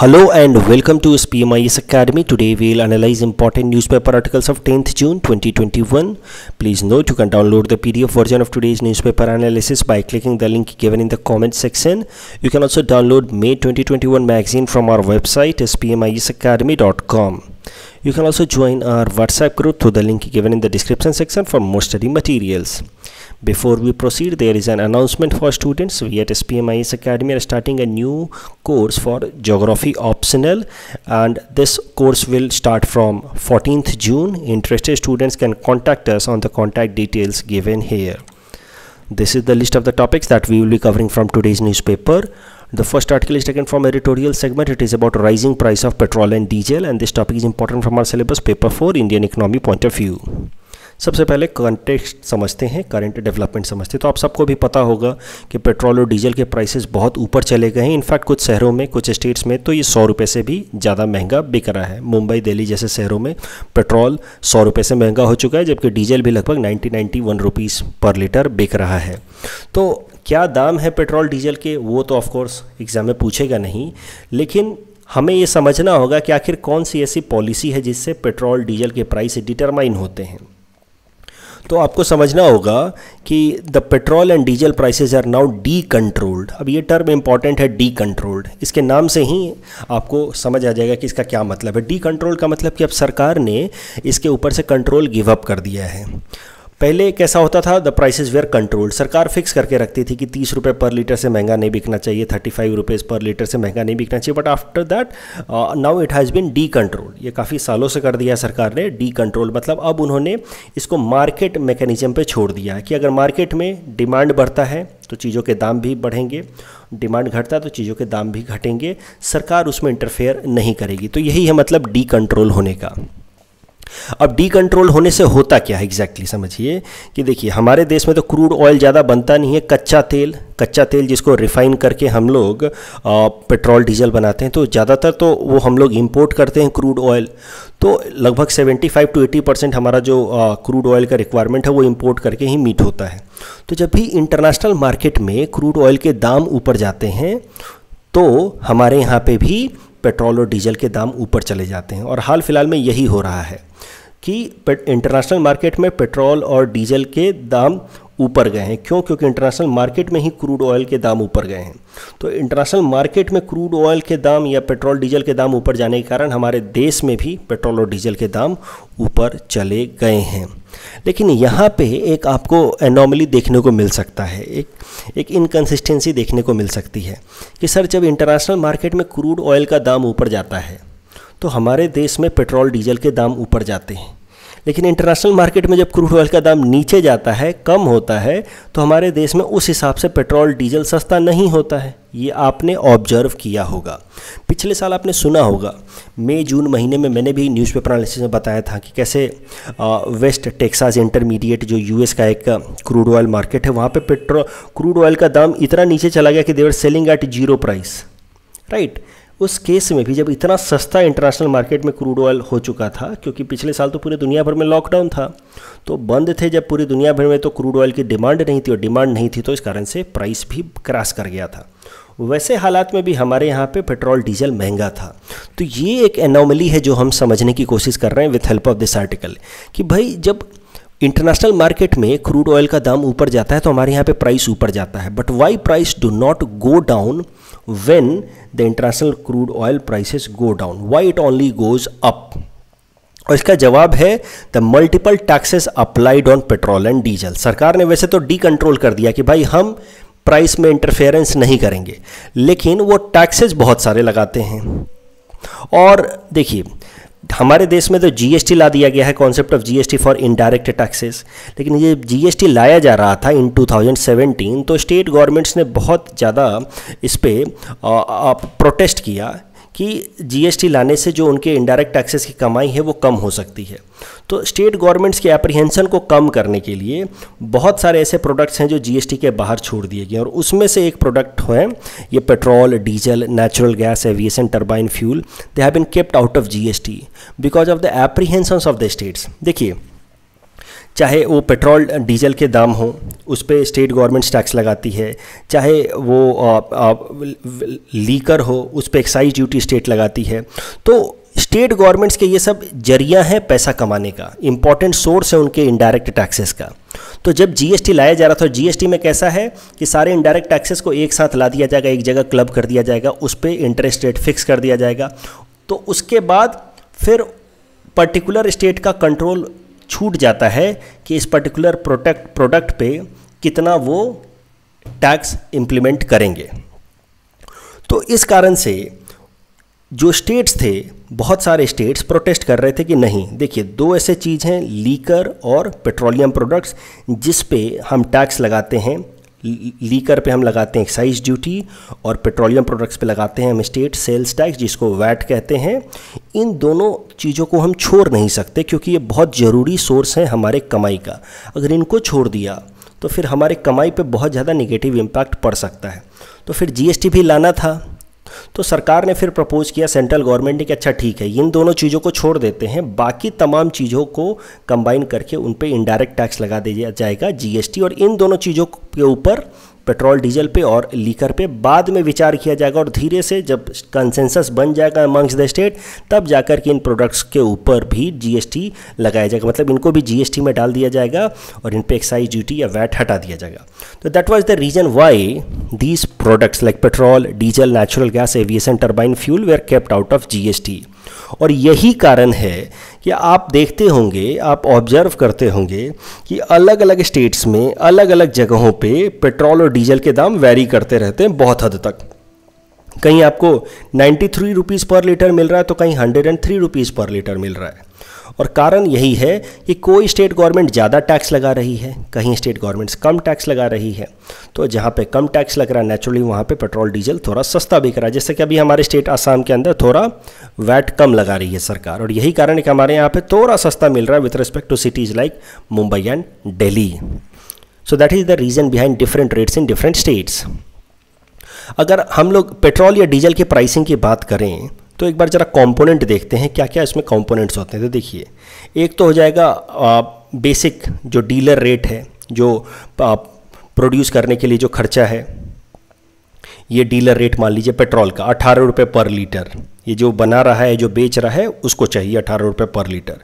Hello and welcome to SPMIS Academy. Today we'll analyze important newspaper articles of 10th June 2021. Please note you can download the PDF version of today's newspaper analysis by clicking the link given in the comment section. You can also download May 2021 magazine from our website spmisacademy.com. You can also join our WhatsApp group through the link given in the description section for more study materials. Before we proceed, there is an announcement for students. We at SPMIS Academy are starting a new course for Geography Optional and this course will start from 14th June. Interested students can contact us on the contact details given here. This is the list of the topics that we will be covering from today's newspaper. The first article is taken from editorial segment. It is about rising price of petrol and diesel and this topic is important from our syllabus paper 4 Indian economy point of view. सबसे पहले context समझते हैं current development समझते हैं। तो आप सबको भी पता होगा कि पेट्रोल और डीजल के प्राइसेस बहुत ऊपर चले गए हैं। इनफैक्ट कुछ शहरों में, कुछ स्टेट्स में तो ये सौ रुपये से भी ज़्यादा महँगा बिक रहा है। मुंबई, दिल्ली जैसे शहरों में पेट्रोल सौ रुपये से महँगा हो चुका है, जबकि डीजल भी लगभग ninety ninety one rupees per litre बिक रहा है। तो क्या दाम है पेट्रोल डीजल के? वो तो ऑफकोर्स एग्ज़ाम में पूछेगा नहीं। लेकिन हमें ये समझना होगा कि आखिर कौन सी ऐसी पॉलिसी है जिससे पेट्रोल डीजल के प्राइस डिटरमाइन होते हैं। तो आपको समझना होगा कि the petrol and diesel prices are now decontrolled अब ये टर्म इंपॉर्टेंट है डी कंट्रोल्ड इसके नाम से ही आपको समझ आ जाएगा कि इसका क्या मतलब है. डी कंट्रोल का मतलब कि अब सरकार ने इसके ऊपर से कंट्रोल गिव अप कर दिया है. पहले कैसा होता था? द प्राइसेस वेयर कंट्रोल्ड सरकार फिक्स करके रखती थी कि तीस रुपये पर लीटर से महँगा नहीं बिकना चाहिए thirty five rupees per litre से महँगा नहीं बिकना चाहिए but after that now it has been decontrol ये काफ़ी सालों से कर दिया सरकार ने डी कंट्रोल मतलब अब उन्होंने इसको मार्केट मैकेनिज्म पे छोड़ दिया है कि अगर मार्केट में डिमांड बढ़ता है तो चीज़ों के दाम भी बढ़ेंगे। डिमांड घटता है तो चीज़ों के दाम भी घटेंगे। सरकार उसमें इंटरफेयर नहीं करेगी। तो यही है मतलब डी कंट्रोल होने का। अब डी कंट्रोल होने से होता क्या है एग्जैक्टली समझिए कि देखिए, हमारे देश में तो क्रूड ऑयल ज़्यादा बनता नहीं है, कच्चा तेल कच्चा तेल जिसको रिफाइन करके हम लोग पेट्रोल डीजल बनाते हैं तो ज़्यादातर तो वो हम लोग इंपोर्ट करते हैं क्रूड ऑयल तो लगभग 75 टू 80 परसेंट हमारा जो क्रूड ऑयल का रिक्वायरमेंट है, वो इंपोर्ट करके ही मीट होता है। तो जब भी इंटरनेशनल मार्केट में क्रूड ऑयल के दाम ऊपर जाते हैं तो हमारे यहाँ पे भी पेट्रोल और डीजल के दाम ऊपर चले जाते हैं और हाल फ़िलहाल में यही हो रहा है कि इंटरनेशनल मार्केट में पेट्रोल और डीजल के दाम ऊपर गए हैं। क्यों? क्योंकि इंटरनेशनल मार्केट में ही क्रूड ऑयल के दाम ऊपर गए हैं। तो इंटरनेशनल मार्केट में क्रूड ऑयल के दाम या पेट्रोल डीजल के दाम ऊपर जाने के कारण हमारे देश में भी पेट्रोल और डीजल के दाम ऊपर चले गए हैं। लेकिन यहाँ पे एक आपको एनॉमली देखने को मिल सकता है। एक एक इनकन्सिस्टेंसी देखने को मिल सकती है कि सर, जब इंटरनेशनल मार्केट में क्रूड ऑयल का दाम ऊपर जाता है तो हमारे देश में पेट्रोल डीजल के दाम ऊपर जाते हैं। लेकिन इंटरनेशनल मार्केट में जब क्रूड ऑयल का दाम नीचे जाता है, कम होता है तो हमारे देश में उस हिसाब से पेट्रोल डीजल सस्ता नहीं होता है। ये आपने ऑब्ज़र्व किया होगा। पिछले साल आपने सुना होगा, मई, जून महीने में मैंने भी न्यूज़पेपर एनालिसिस में बताया था कि कैसे वेस्ट टेक्सास इंटरमीडिएट जो यूएस का एक क्रूड ऑयल मार्केट है, वहाँ पे पेट्रोल क्रूड ऑयल का दाम इतना नीचे चला गया कि they were selling at zero price right उस केस में भी जब इतना सस्ता इंटरनेशनल मार्केट में क्रूड ऑयल हो चुका था, क्योंकि पिछले साल तो पूरे दुनिया भर में लॉकडाउन था तो बंद थे जब पूरी दुनिया भर में तो क्रूड ऑयल की डिमांड नहीं थी और डिमांड नहीं थी तो इस कारण से प्राइस भी क्रैश कर गया था। वैसे हालात में भी हमारे यहाँ पे पेट्रोल डीजल महँगा था। तो ये एक एनॉमली है जो हम समझने की कोशिश कर रहे हैं with help of this article कि भाई जब इंटरनेशनल मार्केट में क्रूड ऑयल का दाम ऊपर जाता है तो हमारे यहाँ पे प्राइस ऊपर जाता है। But why price do not go down when the international crude oil prices go down. Why it only goes up? और इसका जवाब है the multiple taxes applied on petrol and diesel सरकार ने वैसे तो डी कंट्रोल कर दिया कि भाई हम प्राइस में इंटरफेरेंस नहीं करेंगे, लेकिन वो टैक्सेस बहुत सारे लगाते हैं। और देखिए हमारे देश में तो जीएसटी ला दिया गया है concept of GST for indirect taxes लेकिन ये जीएसटी लाया जा रहा था इन 2017 तो स्टेट गवर्नमेंट्स ने बहुत ज़्यादा इस पर प्रोटेस्ट किया। कि जीएसटी लाने से जो उनके इनडायरेक्ट टैक्सेस की कमाई है वो कम हो सकती है। तो स्टेट गवर्नमेंट्स के अप्रीहेंशन को कम करने के लिए बहुत सारे ऐसे प्रोडक्ट्स हैं जो जीएसटी के बाहर छोड़ दिए गए और उसमें से एक प्रोडक्ट है, ये petrol diesel natural gas aviation turbine fuel they have been kept out of GST because of the apprehensions of the states देखिए, चाहे वो पेट्रोल डीजल के दाम हो उस पर स्टेट गवर्नमेंट्स टैक्स लगाती है। चाहे वो लीकर हो, उस पर एक्साइज ड्यूटी स्टेट लगाती है। तो स्टेट गवर्नमेंट्स के ये सब ज़रिया है पैसा कमाने का। इंपॉर्टेंट सोर्स है उनके इनडायरेक्ट टैक्सेस का। तो जब जीएसटी लाया जा रहा था जीएसटी में कैसा है कि सारे इनडायरेक्ट टैक्सेस को एक साथ ला दिया जाएगा, एक जगह क्लब कर दिया जाएगा, उस पर इंटरेस्ट रेट फिक्स कर दिया जाएगा। तो उसके बाद फिर पर्टिकुलर स्टेट का कंट्रोल छूट जाता है कि इस पर्टिकुलर प्रोडक्ट प्रोडक्ट पे कितना वो टैक्स इम्प्लीमेंट करेंगे। तो इस कारण से जो स्टेट्स थे, बहुत सारे स्टेट्स प्रोटेस्ट कर रहे थे कि नहीं, देखिए, दो ऐसे चीज़ हैं लीकर और पेट्रोलियम प्रोडक्ट्स जिस पे हम टैक्स लगाते हैं। लीकर पे हम लगाते हैं एक्साइज ड्यूटी और पेट्रोलियम प्रोडक्ट्स पे लगाते हैं हम स्टेट सेल्स टैक्स, जिसको वैट कहते हैं। इन दोनों चीज़ों को हम छोड़ नहीं सकते, क्योंकि ये बहुत ज़रूरी सोर्स है हमारे कमाई का। अगर इनको छोड़ दिया तो फिर हमारे कमाई पे बहुत ज़्यादा निगेटिव इम्पैक्ट पड़ सकता है। तो फिर जीएसटी भी लाना था। तो सरकार ने फिर प्रपोज किया, सेंट्रल गवर्नमेंट ने कि अच्छा ठीक है, इन दोनों चीज़ों को छोड़ देते हैं, बाकी तमाम चीज़ों को कंबाइन करके उन पर इनडायरेक्ट टैक्स लगा दिया जाएगा जीएसटी और इन दोनों चीज़ों के ऊपर पेट्रोल, डीजल पे और लीकर पे। बाद में विचार किया जाएगा और धीरे से जब कंसेंसस बन जाएगा अमंग्स द स्टेट तब जाकर के इन प्रोडक्ट्स के ऊपर भी जीएसटी लगाया जाएगा। मतलब इनको भी जीएसटी में डाल दिया जाएगा और इन पर एक्साइज ड्यूटी या वैट हटा दिया जाएगा। तो that was the reason why these products like petrol diesel natural gas aviation turbine fuel were kept out of GST और यही कारण है कि आप देखते होंगे, आप ऑब्ज़र्व करते होंगे कि अलग अलग स्टेट्स में अलग अलग जगहों पे पेट्रोल और डीजल के दाम वेरी करते रहते हैं बहुत हद तक। कहीं आपको 93 थ्री रुपीज़ पर लीटर मिल रहा है तो कहीं 103 थ्री रुपीज़ पर लीटर मिल रहा है। और कारण यही है कि कोई स्टेट गवर्नमेंट ज़्यादा टैक्स लगा रही है, कहीं स्टेट गवर्नमेंट्स कम टैक्स लगा रही है तो जहाँ पे कम टैक्स लग रहा है नेचुरली वहाँ पे पेट्रोल, डीजल थोड़ा सस्ता बिक रहा है। जैसे कि अभी हमारे स्टेट आसाम के अंदर थोड़ा वैट कम लगा रही है सरकार, और यही कारण है कि हमारे यहाँ पर थोड़ा सस्ता मिल रहा है with respect to cities like Mumbai and Delhi so that is the reason behind different rates in different states अगर हम लोग पेट्रोल या डीजल की प्राइसिंग की बात करें तो एक बार ज़रा कंपोनेंट देखते हैं क्या क्या इसमें कंपोनेंट्स होते हैं। तो देखिए, एक तो हो जाएगा बेसिक जो डीलर रेट है, जो प्रोड्यूस करने के लिए जो खर्चा है, ये डीलर रेट मान लीजिए पेट्रोल का, अठारह रुपये पर लीटर ये जो बना रहा है, जो बेच रहा है, उसको चाहिए अठारह रुपये पर लीटर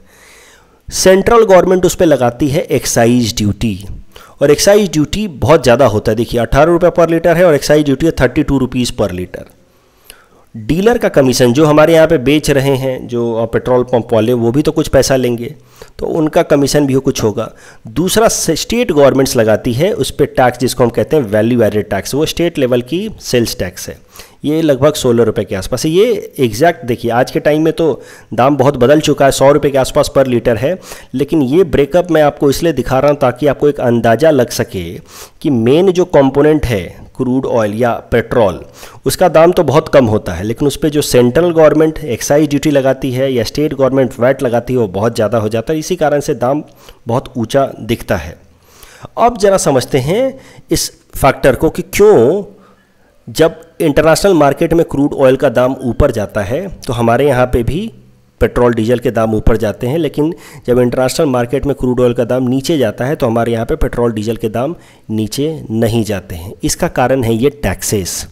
सेंट्रल गवर्नमेंट उस पर लगाती है एक्साइज ड्यूटी और एक्साइज ड्यूटी बहुत ज़्यादा होता है। देखिए, अठारह रुपये पर लीटर है और एक्साइज ड्यूटी है thirty two rupees per litre dealer का कमीशन जो हमारे यहाँ पे बेच रहे हैं, जो पेट्रोल पंप वाले, वो भी तो कुछ पैसा लेंगे। तो उनका कमीशन भी हो, कुछ होगा। दूसरा स्टेट गवर्नमेंट्स लगाती है उस पर टैक्स, जिसको हम कहते हैं वैल्यू एडेड टैक्स। वो स्टेट लेवल की सेल्स टैक्स है। ये लगभग सोलह रुपये के आसपास है। ये एग्जैक्ट देखिए, आज के टाइम में तो दाम बहुत बदल चुका है, सौ रुपये के आसपास पर लीटर है। लेकिन ये ब्रेकअप मैं आपको इसलिए दिखा रहा हूँ ताकि आपको एक अंदाज़ा लग सके कि मेन जो कंपोनेंट है क्रूड ऑयल या पेट्रोल उसका दाम तो बहुत कम होता है। लेकिन उस पर जो सेंट्रल गवर्नमेंट एक्साइज ड्यूटी लगाती है या स्टेट गवर्नमेंट वैट लगाती है, वो बहुत ज़्यादा हो जाता है। इसी कारण से दाम बहुत ऊँचा दिखता है। अब ज़रा समझते हैं इस फैक्टर को कि क्यों जब इंटरनेशनल मार्केट में क्रूड ऑयल का दाम ऊपर जाता है तो हमारे यहाँ पे भी पेट्रोल डीजल के दाम ऊपर जाते हैं, लेकिन जब इंटरनेशनल मार्केट में क्रूड ऑयल का दाम नीचे जाता है तो हमारे यहाँ पे पेट्रोल डीजल के दाम नीचे नहीं जाते हैं। इसका कारण है ये टैक्सेस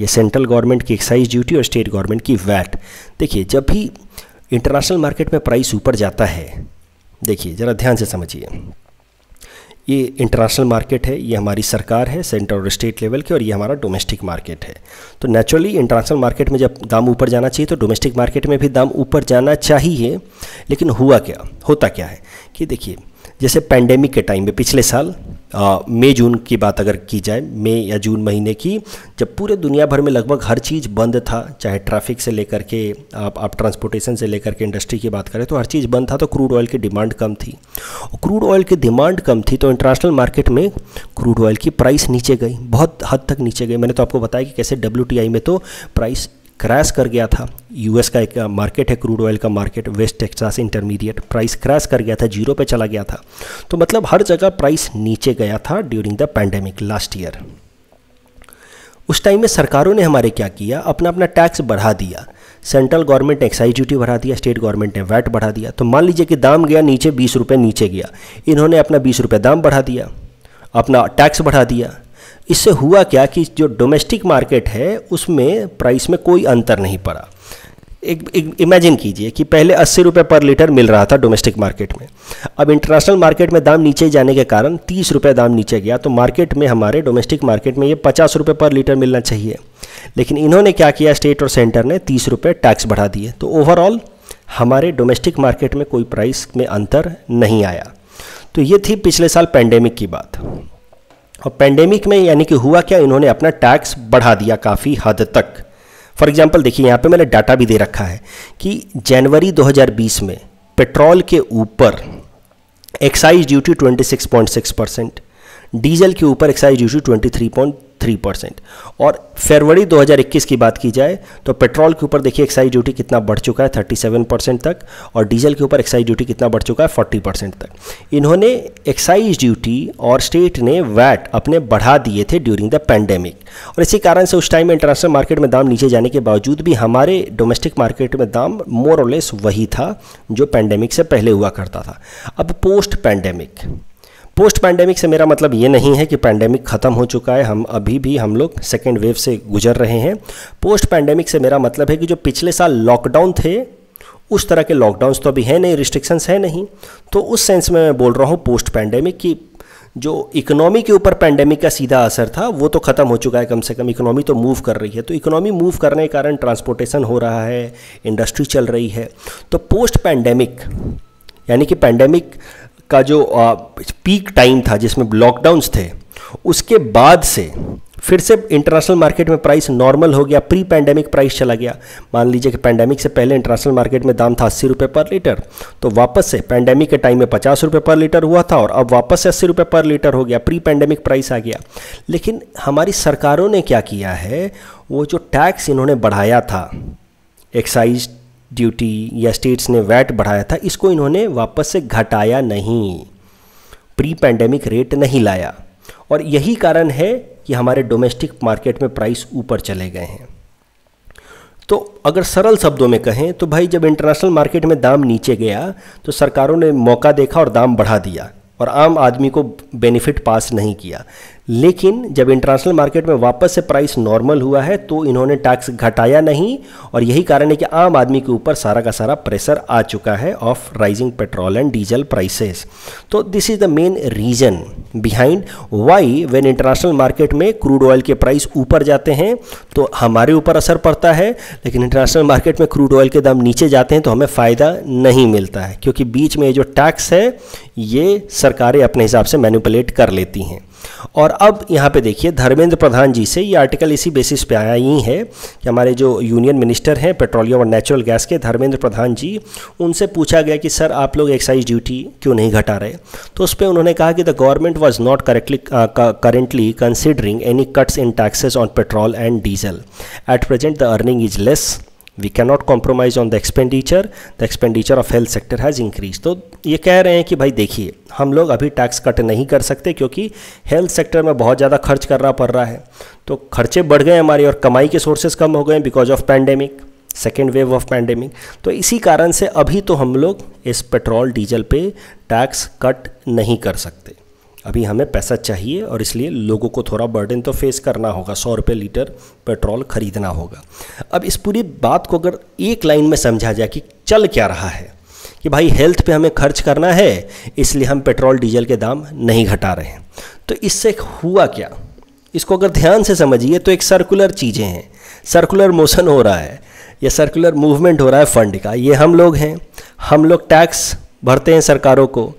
ये सेंट्रल गवर्नमेंट की एक्साइज ड्यूटी और स्टेट गवर्नमेंट की वैट देखिए, जब भी इंटरनेशनल मार्केट में प्राइस ऊपर जाता है, देखिए, ज़रा ध्यान से समझिए। ये इंटरनेशनल मार्केट है, ये हमारी सरकार है सेंट्रल और स्टेट लेवल की, और ये हमारा डोमेस्टिक मार्केट है। तो नेचुरली इंटरनेशनल मार्केट में जब दाम ऊपर जाना चाहिए तो डोमेस्टिक मार्केट में भी दाम ऊपर जाना चाहिए, लेकिन हुआ क्या? होता क्या है? कि देखिए जैसे पैंडेमिक के टाइम में पिछले साल मई, जून की बात अगर की जाए, मई या जून महीने की, जब पूरे दुनिया भर में लगभग हर चीज़ बंद था, चाहे ट्रैफ़िक से लेकर के आप आप ट्रांसपोर्टेशन से लेकर के इंडस्ट्री की बात करें तो हर चीज़ बंद था तो क्रूड ऑयल की डिमांड कम थी। क्रूड ऑयल की डिमांड कम थी तो इंटरनेशनल मार्केट में क्रूड ऑयल की प्राइस नीचे गई, बहुत हद तक नीचे गई। मैंने तो आपको बताया कि कैसे डब्ल्यूटीआई में तो प्राइस क्रैश कर गया था। यूएस का एक मार्केट है, क्रूड ऑयल का market, west Texas intermediate. Price crash कर गया था, ज़ीरो पे चला गया था। तो मतलब हर जगह प्राइस नीचे गया था during the pandemic last year उस टाइम में सरकारों ने हमारे क्या किया? अपना अपना टैक्स बढ़ा दिया। सेंट्रल गवर्नमेंट ने एक्साइज ड्यूटी बढ़ा दिया स्टेट गवर्नमेंट ने वैट बढ़ा दिया। तो मान लीजिए कि दाम गया, नीचे बीस रुपये नीचे गया। इन्होंने अपना बीस रुपये दाम बढ़ा दिया। अपना टैक्स बढ़ा दिया। इससे हुआ क्या कि जो डोमेस्टिक मार्केट है उसमें प्राइस में कोई अंतर नहीं पड़ा। एक, इमेजिन कीजिए कि पहले अस्सी रुपये पर लीटर मिल रहा था डोमेस्टिक मार्केट में। अब इंटरनेशनल मार्केट में दाम नीचे जाने के कारण तीस रुपये दाम नीचे गया तो मार्केट में हमारे डोमेस्टिक मार्केट में ये पचास रुपये पर लीटर मिलना चाहिए। लेकिन इन्होंने क्या किया स्टेट और सेंटर ने तीस रुपये टैक्स बढ़ा दिए। तो ओवरऑल हमारे डोमेस्टिक मार्केट में कोई प्राइस में अंतर नहीं आया। तो ये थी पिछले साल पैंडेमिक की बात। और पेंडेमिक में यानी कि हुआ क्या, इन्होंने अपना टैक्स बढ़ा दिया काफ़ी हद तक। फॉर एग्ज़ाम्पल देखिए, यहाँ पे मैंने डाटा भी दे रखा है कि जनवरी 2020 में पेट्रोल के ऊपर एक्साइज ड्यूटी 26.6 परसेंट डीजल के ऊपर एक्साइज ड्यूटी 23.3 परसेंट और फरवरी 2021 की बात की जाए तो पेट्रोल के ऊपर देखिए एक्साइज ड्यूटी कितना बढ़ चुका है 37 परसेंट तक, और डीजल के ऊपर एक्साइज ड्यूटी कितना बढ़ चुका है 40 परसेंट तक। इन्होंने एक्साइज ड्यूटी और स्टेट ने वैट अपने बढ़ा दिए थे ड्यूरिंग द पैंडेमिक और इसी कारण से उस टाइम में इंटरनेशनल मार्केट में दाम नीचे जाने के बावजूद भी हमारे डोमेस्टिक मार्केट में दाम मोर और लेस वही था, जो पैंडेमिक से पहले हुआ करता था। अब पोस्ट पैंडेमिक पोस्ट पैंडेमिक से मेरा मतलब ये नहीं है कि पैंडेमिक ख़त्म हो चुका है, हम अभी भी हम लोग सेकेंड वेव से गुजर रहे हैं। पोस्ट पैंडेमिक से मेरा मतलब है कि जो पिछले साल लॉकडाउन थे, उस तरह के लॉकडाउन्स तो अभी है नहीं रिस्ट्रिक्शंस है नहीं। तो उस सेंस में मैं बोल रहा हूँ पोस्ट पैंडेमिक की जो इकोनॉमी के ऊपर पैंडेमिक का सीधा असर था, वो तो ख़त्म हो चुका है कम से कम। इकोनॉमी तो मूव कर रही है। तो इकोनॉमी मूव करने के कारण ट्रांसपोर्टेशन हो रहा है इंडस्ट्री चल रही है। तो पोस्ट पैंडेमिक यानी कि पैंडेमिक का जो पीक टाइम था जिसमें लॉकडाउन्स थे, उसके बाद से फिर से इंटरनेशनल मार्केट में प्राइस नॉर्मल हो गया प्री पैंडेमिक प्राइस चला गया। मान लीजिए कि पैंडेमिक से पहले इंटरनेशनल मार्केट में दाम था अस्सी रुपये पर लीटर तो वापस से पैंडेमिक के टाइम में पचास रुपये पर लीटर हुआ था और अब वापस से अस्सी रुपये पर लीटर हो गया प्री पैंडेमिक प्राइस आ गया। लेकिन हमारी सरकारों ने क्या किया है, वो जो टैक्स इन्होंने बढ़ाया था एक्साइज ड्यूटी या स्टेट्स ने वैट बढ़ाया था, इसको इन्होंने वापस से घटाया नहीं। प्री पैंडेमिक रेट नहीं लाया। और यही कारण है कि हमारे डोमेस्टिक मार्केट में प्राइस ऊपर चले गए हैं। तो अगर सरल शब्दों में कहें तो भाई जब इंटरनेशनल मार्केट में दाम नीचे गया तो सरकारों ने मौका देखा और दाम बढ़ा दिया। और आम आदमी को बेनिफिट पास नहीं किया। लेकिन जब इंटरनेशनल मार्केट में वापस से प्राइस नॉर्मल हुआ है तो इन्होंने टैक्स घटाया नहीं और यही कारण है कि आम आदमी के ऊपर सारा का सारा प्रेशर आ चुका है of rising petrol and diesel prices तो this is the main reason behind why when international market में क्रूड ऑयल के प्राइस ऊपर जाते हैं तो हमारे ऊपर असर पड़ता है, लेकिन इंटरनेशनल मार्केट में क्रूड ऑयल के दाम नीचे जाते हैं तो हमें फ़ायदा नहीं मिलता है, क्योंकि बीच में जो टैक्स है, ये सरकारें अपने हिसाब से मैनिपुलेट कर लेती हैं। और अब यहाँ पे देखिए, धर्मेंद्र प्रधान जी से ये आर्टिकल इसी बेसिस पे आया ही है कि हमारे जो यूनियन मिनिस्टर हैं पेट्रोलियम और नेचुरल गैस के, धर्मेंद्र प्रधान जी, उनसे पूछा गया कि, सर, आप लोग एक्साइज ड्यूटी क्यों नहीं घटा रहे? तो उस पर उन्होंने कहा कि the government was not correctly currently considering any cuts in taxes on petrol and diesel at present the earning is less we can not compromise on the expenditure the expenditure of health sector has increase तो ये कह रहे हैं कि भाई देखिए, हम लोग अभी टैक्स कट नहीं कर सकते क्योंकि हेल्थ सेक्टर में बहुत ज़्यादा खर्च करना पड़ रहा है। तो खर्चे बढ़ गए हमारी और कमाई के सोर्सेज कम हो गए because of pandemic second wave of pandemic तो इसी कारण से अभी तो हम लोग इस पेट्रोल डीजल पे टैक्स कट नहीं कर सकते। अभी हमें पैसा चाहिए और इसलिए लोगों को थोड़ा बर्डन तो फेस करना होगा, सौ रुपये लीटर पेट्रोल खरीदना होगा। अब इस पूरी बात को अगर एक लाइन में समझा जाए कि चल क्या रहा है, कि भाई हेल्थ पे हमें खर्च करना है, इसलिए हम पेट्रोल डीजल के दाम नहीं घटा रहे हैं। तो इससे हुआ क्या? इसको अगर ध्यान से समझिए तो एक सर्कुलर चीज़ें हैं। सर्कुलर मोशन हो रहा है, या सर्कुलर मूवमेंट हो रहा है फंड का। ये हम लोग हैं, हम लोग टैक्स भरते हैं सरकारों को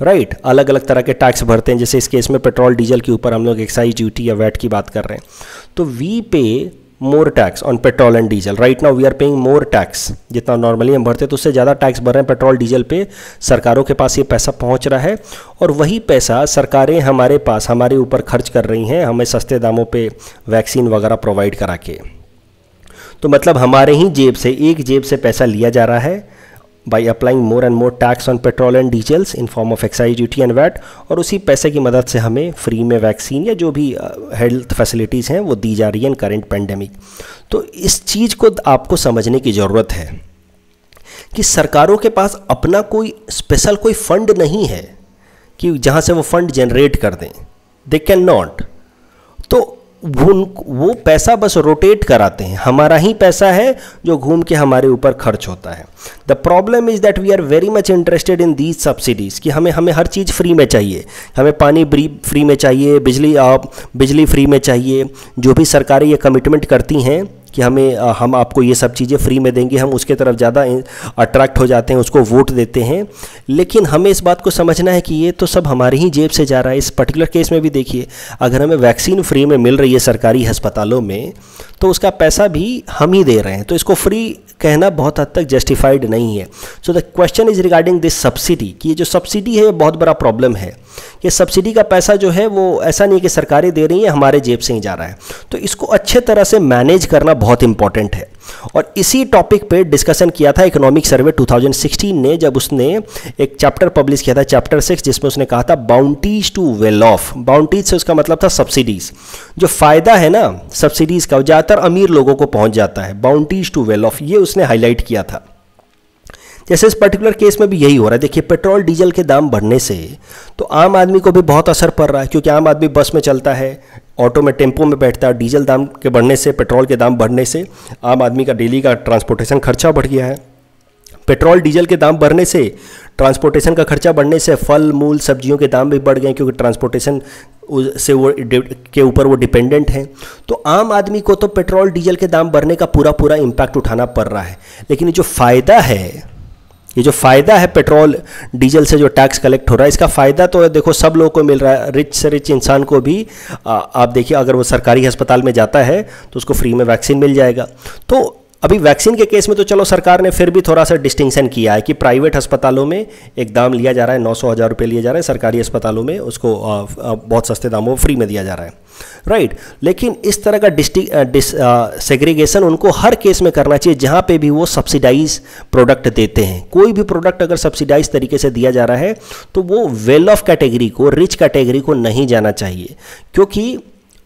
राइट right? अलग अलग तरह के टैक्स भरते हैं, जैसे इस केस में पेट्रोल डीजल के ऊपर हम लोग एक्साइज ड्यूटी या वैट की बात कर रहे हैं। तो we pay more tax on petrol and diesel right now we are paying more tax जितना नॉर्मली हम भरते हैं तो उससे ज़्यादा टैक्स भर रहे हैं पेट्रोल डीजल पे। सरकारों के पास ये पैसा पहुँच रहा है और वही पैसा सरकारें हमारे पास, हमारे ऊपर खर्च कर रही हैं, हमें सस्ते दामों पे वैक्सीन वगैरह प्रोवाइड करा के। तो मतलब हमारे ही जेब से, एक जेब से पैसा लिया जा रहा है। By applying more and more tax on petrol and diesels in form of excise duty and VAT और उसी पैसे की मदद से हमें फ्री में वैक्सीन या जो भी हेल्थ फैसिलिटीज़ हैं, वो दी जा रही हैं करेंट पेंडेमिक तो इस चीज़ को आपको समझने की ज़रूरत है कि सरकारों के पास अपना कोई स्पेशल कोई फंड नहीं है कि जहाँ से वो फंड जनरेट कर दें. दे कैन नॉट वो पैसा बस रोटेट कराते हैं। हमारा ही पैसा है जो घूम के हमारे ऊपर खर्च होता है। The problem is that we are very much interested in these subsidies कि हमें हमें हर चीज़ फ्री में चाहिए। हमें पानी फ्री में चाहिए, बिजली, आप, बिजली फ्री में चाहिए। जो भी सरकारें ये कमिटमेंट करती हैं कि हमें हम आपको ये सब चीज़ें फ्री में देंगे, हम उसके तरफ़ ज़्यादा अट्रैक्ट हो जाते हैं, उसको वोट देते हैं। लेकिन हमें इस बात को समझना है कि ये तो सब हमारी ही जेब से जा रहा है। इस पर्टिकुलर केस में भी देखिए, अगर हमें वैक्सीन फ्री में मिल रही है सरकारी अस्पतालों में तो उसका पैसा भी हम ही दे रहे हैं। तो इसको फ्री कहना बहुत हद तक जस्टिफाइड नहीं है। So the question is regarding this subsidy कि ये जो सब्सिडी है, ये बहुत बड़ा प्रॉब्लम है। ये सब्सिडी का पैसा जो है, वो ऐसा नहीं है कि सरकारें दे रही हैं, हमारे जेब से ही जा रहा है। तो इसको अच्छे तरह से मैनेज करना बहुत इंपॉर्टेंट है। और इसी टॉपिक पे डिस्कशन किया था इकोनॉमिक सर्वे 2016 ने, जब उसने एक चैप्टर पब्लिश किया था चैप्टर सिक्स जिसमें उसने कहा था bounties to well off bounties से उसका मतलब था सब्सिडीज जो फ़ायदा है ना सब्सिडीज़ का ज़्यादातर अमीर लोगों को पहुँच जाता है। बाउंटीज टू वेल ऑफ़ ये उसने हाईलाइट किया था। जैसे इस पर्टिकुलर केस में भी यही हो रहा है। देखिए पेट्रोल डीजल के दाम बढ़ने से तो आम आदमी को भी बहुत असर पड़ रहा है, क्योंकि आम आदमी बस में चलता है ऑटो में टेंपो में बैठता है, डीजल दाम के बढ़ने से, पेट्रोल के दाम बढ़ने से, आम आदमी का डेली का ट्रांसपोर्टेशन खर्चा बढ़ गया है। पेट्रोल, डीजल के दाम बढ़ने से, ट्रांसपोर्टेशन का खर्चा बढ़ने से, फल, मूल, सब्जियों के दाम भी बढ़ गए क्योंकि ट्रांसपोर्टेशन से वो के ऊपर वो डिपेंडेंट हैं। तो आम आदमी को तो पेट्रोल, डीजल के दाम बढ़ने का पूरा पूरा इम्पैक्ट उठाना पड़ रहा है। लेकिन जो फ़ायदा है ये जो फ़ायदा है पेट्रोल डीजल से जो टैक्स कलेक्ट हो रहा है इसका फ़ायदा तो देखो सब लोगों को मिल रहा है। रिच से रिच इंसान को भी आ, आप देखिए अगर वो सरकारी अस्पताल में जाता है तो उसको फ्री में वैक्सीन मिल जाएगा। तो अभी वैक्सीन के केस में तो चलो सरकार ने फिर भी थोड़ा सा डिस्टिंक्शन किया है कि प्राइवेट अस्पतालों में एक दाम लिया जा रहा है, नौ सौ हज़ार रुपये लिया जा रहा है, सरकारी अस्पतालों में उसको बहुत सस्ते दामों में फ्री में दिया जा रहा है। Right right. लेकिन इस तरह का डिस्टिक डिस सेग्रीगेशन उनको हर केस में करना चाहिए जहाँ पे भी वो सब्सिडाइज प्रोडक्ट देते हैं। कोई भी प्रोडक्ट अगर सब्सिडाइज तरीके से दिया जा रहा है तो वो वेल ऑफ़ कैटेगरी को रिच कैटेगरी को नहीं जाना चाहिए। क्योंकि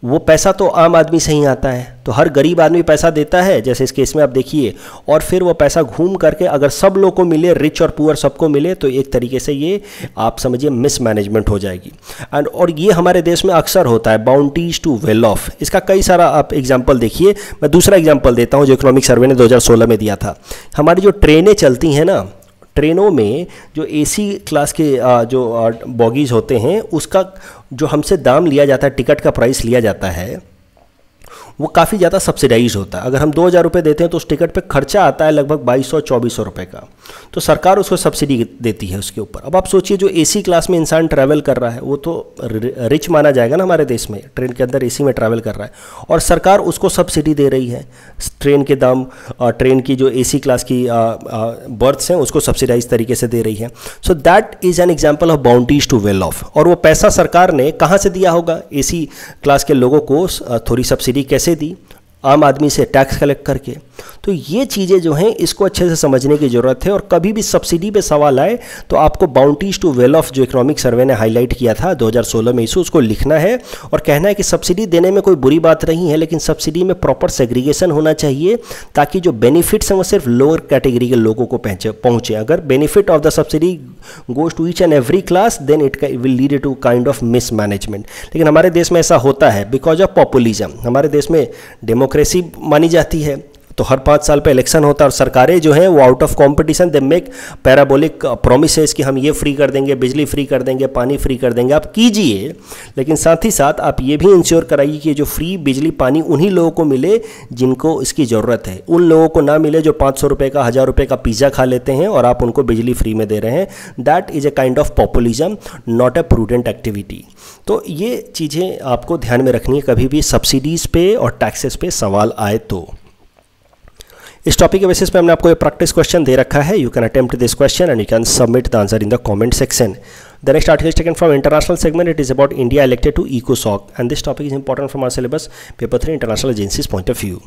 वो पैसा तो आम आदमी से ही आता है तो हर गरीब आदमी पैसा देता है, जैसे इस केस में आप देखिए, और फिर वो पैसा घूम करके अगर सब लोग को मिले रिच और पुअर सबको मिले तो एक तरीके से ये, आप समझिए मिसमैनेजमेंट हो जाएगी। एंड और ये हमारे देश में अक्सर होता है बाउंटीज टू वेल ऑफ़ इसका कई सारा आप एग्ज़ाम्पल देखिए। मैं दूसरा एग्ज़ाम्पल देता हूँ, जो इकोनॉमिक सर्वे ने दो हज़ार सोलह में दिया था। हमारी जो ट्रेनें चलती हैं ना ट्रेनों में जो एसी क्लास के जो बॉगीज़ होते हैं, उसका जो हमसे दाम लिया जाता है टिकट का प्राइस लिया जाता है, वो काफ़ी ज़्यादा सब्सिडाइज होता है। अगर हम दो हज़ार रुपये देते हैं तो उस टिकट पे खर्चा आता है लगभग बाईस सौ, चौबीस सौ रुपये का। तो सरकार उसको सब्सिडी देती है उसके ऊपर। अब आप सोचिए, जो एसी क्लास में इंसान ट्रैवल कर रहा है, वो तो रिच माना जाएगा ना हमारे देश में। ट्रेन के अंदर एसी में ट्रैवल कर रहा है। और सरकार उसको सब्सिडी दे रही है। ट्रेन के दाम ट्रेन की जो एसी क्लास की बर्थ्स हैं, उसको सब्सिडाइज तरीके से दे रही है। So that is an example of bounties to well off और वो पैसा सरकार ने कहाँ से दिया होगा? एसी क्लास के लोगों को थोड़ी सब्सिडी कैसे दी? आम आदमी से टैक्स कलेक्ट करके। तो ये चीज़ें जो हैं, इसको अच्छे से समझने की ज़रूरत है और कभी भी सब्सिडी पे सवाल आए तो आपको बाउंटीज टू वेल ऑफ़ जो इकोनॉमिक सर्वे ने हाईलाइट किया था 2016 में इशू उसको लिखना है और कहना है कि सब्सिडी देने में कोई बुरी बात नहीं है, लेकिन सब्सिडी में प्रॉपर सेग्रीगेशन होना चाहिए, ताकि जो बेनिफिट्स हैं वो सिर्फ़ लोअर कैटेगरी के लोगों को पहुँचे अगर benefit of the subsidy goes to each and every class then it will lead to kind of mismanagement लेकिन हमारे देश में ऐसा होता है बिकॉज़ ऑफ़ पॉपुलिज्म हमारे देश में डेमोक्रेसी मानी जाती है तो हर पाँच साल पे इलेक्शन होता है और सरकारें जो हैं, वो out of competition they make parabolic promise कि हम ये फ्री कर देंगे, बिजली फ्री कर देंगे, पानी फ्री कर देंगे। आप कीजिए, लेकिन साथ ही साथ आप ये भी इंश्योर कराइए कि जो फ्री बिजली पानी उन्हीं लोगों को मिले जिनको इसकी ज़रूरत है। उन लोगों को ना मिले जो पाँच सौ का, हज़ार रुपये का पिज़्ज़ा खा लेते हैं और आप उनको बिजली फ्री में दे रहे हैं। That is a kind of populism not a prudent activity तो ये चीज़ें आपको ध्यान में रखनी है, कभी भी सब्सिडीज़ पे और टैक्सेस पे सवाल आए तो। इस टॉपिक के बेसिस पे हमने आपको ये प्रैक्टिस क्वेश्चन दे रखा है। You can attempt this question and you can submit the answer in the comment section the next article taken from international segment it is about India elected to eco sock and this topic is important from our syllabus paper three international agencies point of view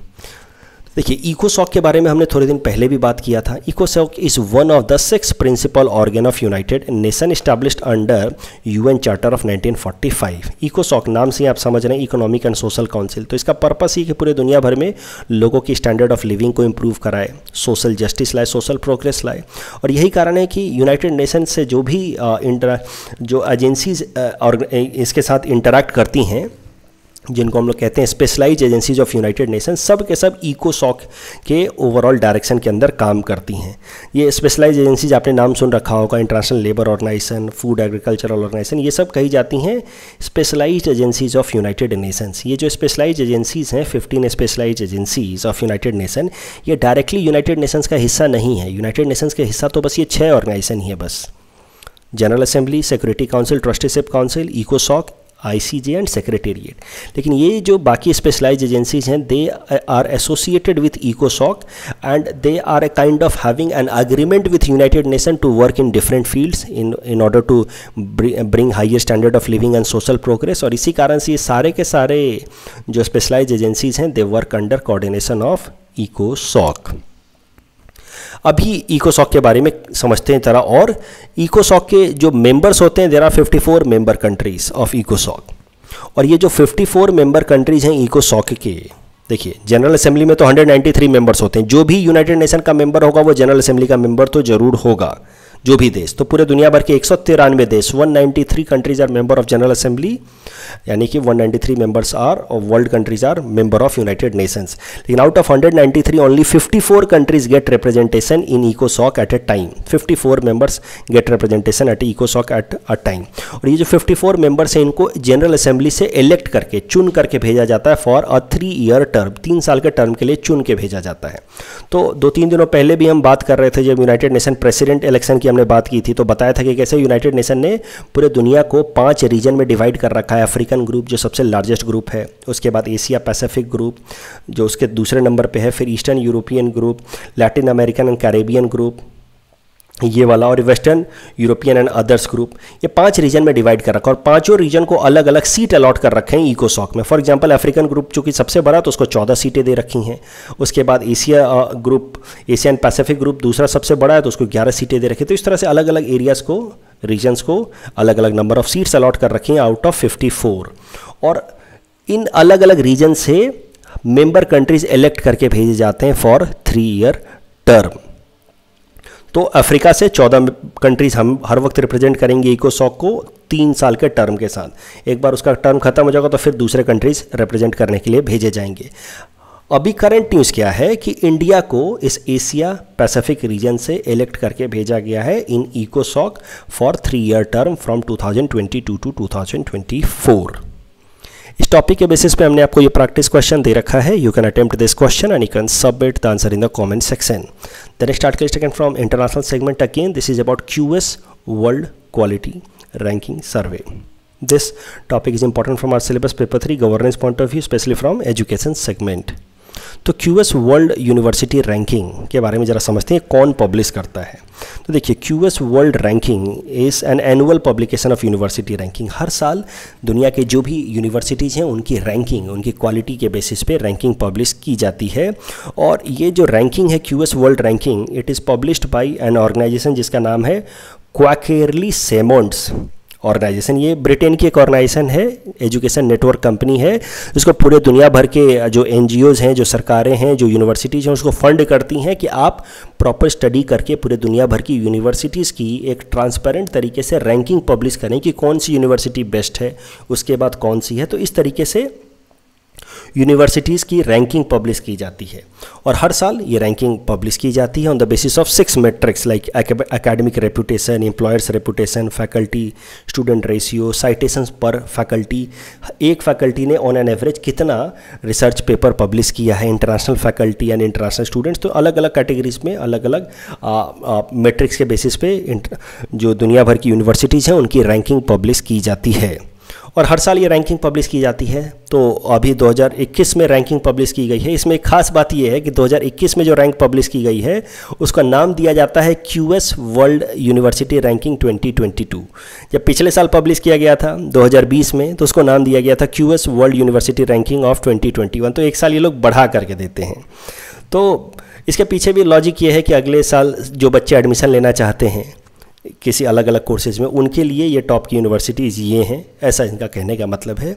देखिए eco इकोसॉक के बारे में हमने थोड़े दिन पहले भी बात किया था। Eco इकोसॉक is one of the six principal organ of United Nation established under UN charter of 1945 इकोसॉक नाम से आप समझ रहे हैं इकोनॉमिक एंड सोशल काउंसिल तो इसका पर्पस ही कि पूरे दुनिया भर में लोगों की स्टैंडर्ड ऑफ़ लिविंग को इम्प्रूव कराए सोशल जस्टिस लाए सोशल प्रोग्रेस लाए। और यही कारण है कि यूनाइटेड नेशन से जो भी इंटर जो एजेंसीज इसके साथ इंटरेक्ट करती हैं जिनको हम लोग कहते हैं specialise agencies of United Nation सब के सब इकोसॉक के ओवरऑल डायरेक्शन के अंदर काम करती हैं। ये स्पेशलाइज एजेंसीज आपने नाम सुन रखा होगा International Labour Organisation Food Agricultural Organisation ये सब कही जाती हैं specialise agencies of United Nations ये जो स्पेशलाइज एजेंसीज हैं fifteen specialise agencies of United Nation ये डायरेक्टली यूनाइटेड नेशंस का हिस्सा नहीं है। यूनाइटेड नेशंस के हिस्सा तो बस ये छः ऑर्गेनाइजेशन ही है बस। General Assembly Security Council Trusteeship Council इकोसॉक ICJ and secretariat लेकिन ये जो बाकी स्पेशलाइज एजेंसीज हैं they are associated with इकोसॉक and they are a kind of having an agreement with United Nation to work in different fields in in order to bring higher standard of living and social progress और इसी कारण से ये सारे के सारे जो specialise agencies हैं they work under coordination of eco इकोसॉक अभी इकोसॉक के बारे में समझते हैं जरा और। इकोसॉक के जो मेंबर्स होते हैं there are 54 member countries of इकोसॉक और ये जो 54 मेंबर कंट्रीज़ हैं इकोसॉक के, देखिए जनरल असेंबली में तो 193 मेंबर्स होते हैं। जो भी यूनाइटेड नेशन का मेंबर होगा, वो जनरल असेंबली का मेंबर तो ज़रूर होगा। जो भी देश। तो पूरे दुनिया भर के एक सौ तिरानवे देश 193 countries are member of General Assembly यानी कि 193 members are world countries are member of United Nations लेकिन out of 193 only 54 countries get representation in eco sock at a time 54 members get representation at eco सॉक at a time और ये जो 54 members हैं, इनको General Assembly से elect करके, चुन करके भेजा जाता है for a three year term तीन साल के टर्म के लिए चुन के भेजा जाता है। तो दो तीन दिनों पहले भी हम बात कर रहे थे, जब यूनाइटेड नेशन प्रेसिडेंट इलेक्शन की हमने बात की थी तो बताया था कि कैसे यूनाइटेड नेशन ने पूरे दुनिया को पाँच रीजन में डिवाइड कर रखा है। अफ्रीकन ग्रुप जो सबसे लार्जेस्ट ग्रुप है, उसके बाद एशिया पैसिफिक ग्रुप जो उसके दूसरे नंबर पर है, फिर Eastern European group Latin American and Caribbean group ये वाला और Western European and others group ये पाँच रीजन में डिवाइड कर रखा और पाँचों रीजन को अलग अलग सीट अलॉट कर रखे हैं इकोसॉक में। फॉर एग्जांपल अफ्रीकन ग्रुप चूँकि सबसे बड़ा तो उसको चौदह सीटें दे रखी हैं। उसके बाद Asia group Asian Pacific group दूसरा सबसे बड़ा है तो उसको ग्यारह सीटें दे रखी तो इस तरह से अलग अलग एरियाज़ को रीजन्स को अलग अलग नंबर ऑफ़ सीट्स अलॉट कर रखी हैं आउट ऑफ़ फिफ्टी और इन अलग अलग रीजन से मेंबर कंट्रीज़ इलेक्ट करके भेजे जाते हैं फॉर थ्री ईयर टर्म तो अफ्रीका से चौदह कंट्रीज़ हम हर वक्त रिप्रेजेंट करेंगे इकोसॉक को तीन साल के टर्म के साथ। एक बार उसका टर्म खत्म हो जाएगा तो फिर दूसरे कंट्रीज़ रिप्रेजेंट करने के लिए भेजे जाएँगे। अभी करंट न्यूज़ क्या है कि इंडिया को इस एशिया पैसिफिक रीजन से इलेक्ट करके भेजा गया है in इकोसॉक for three year term from 2022 to 2024 इस टॉपिक के बेसिस पे हमने आपको ये प्रैक्टिस क्वेश्चन दे रखा है। You can attempt this question and you can submit the answer in the comment section the next article taken from international segment again this is about QS world quality ranking survey this topic is important from our syllabus paper 3 governance point of view specially from education segment तो Q S world university ranking के बारे में ज़रा समझते हैं, कौन publish करता है? तो देखिए Q S world ranking is an annual publication of university ranking हर साल दुनिया के जो भी यूनिवर्सिटीज़ हैं, उनकी रैंकिंग उनकी क्वालिटी के बेसिस पे रैंकिंग पब्लिश की जाती है। और ये जो रैंकिंग है Q S world ranking it is published by an organisation जिसका नाम है क्वाकेरली सेमोंड्स ऑर्गेनाइजेशन। ये ब्रिटेन की एक ऑर्गेनाइजेशन है, एजुकेशन नेटवर्क कंपनी है, जिसको पूरे दुनिया भर के, जो एन हैं, जो सरकारें हैं, जो यूनिवर्सिटीज़ हैं, उसको फंड करती हैं कि आप प्रॉपर स्टडी करके पूरे दुनिया भर की यूनिवर्सिटीज़ की एक ट्रांसपेरेंट तरीके से रैंकिंग पब्लिश करें कि कौन सी यूनिवर्सिटी बेस्ट है, उसके बाद कौन सी है। तो इस तरीके से यूनिवर्सिटीज़ की रैंकिंग पब्लिश की जाती है। और हर साल ये रैंकिंग पब्लिश की जाती है on the basis of six metrics like academic reputation employers reputation faculty student ratio citations per faculty एक फैकल्टी ने ऑन एन एवरेज कितना रिसर्च पेपर पब्लिश किया है? International faculty and international students तो अलग अलग कैटेगरीज में अलग अलग मेट्रिक्स के बेसिस पे जो दुनिया भर की यूनिवर्सिटीज़ हैं उनकी रैंकिंग पब्लिश की जाती है। और हर साल ये रैंकिंग पब्लिश की जाती है। तो अभी 2021 में रैंकिंग पब्लिश की गई है। इसमें एक खास बात यह है कि 2021 में जो रैंक पब्लिश की गई है, उसका नाम दिया जाता है Q S world university ranking 2022 जब पिछले साल पब्लिश किया गया था 2020 में तो उसको नाम दिया गया था Q S world university ranking of 2021 तो एक साल ये लोग बढ़ा करके देते हैं। तो इसके पीछे भी लॉजिक ये है कि अगले साल जो बच्चे एडमिशन लेना चाहते हैं किसी अलग अलग कोर्सेज में, उनके लिए ये टॉप की यूनिवर्सिटीज़ ये हैं, ऐसा इनका कहने का मतलब है।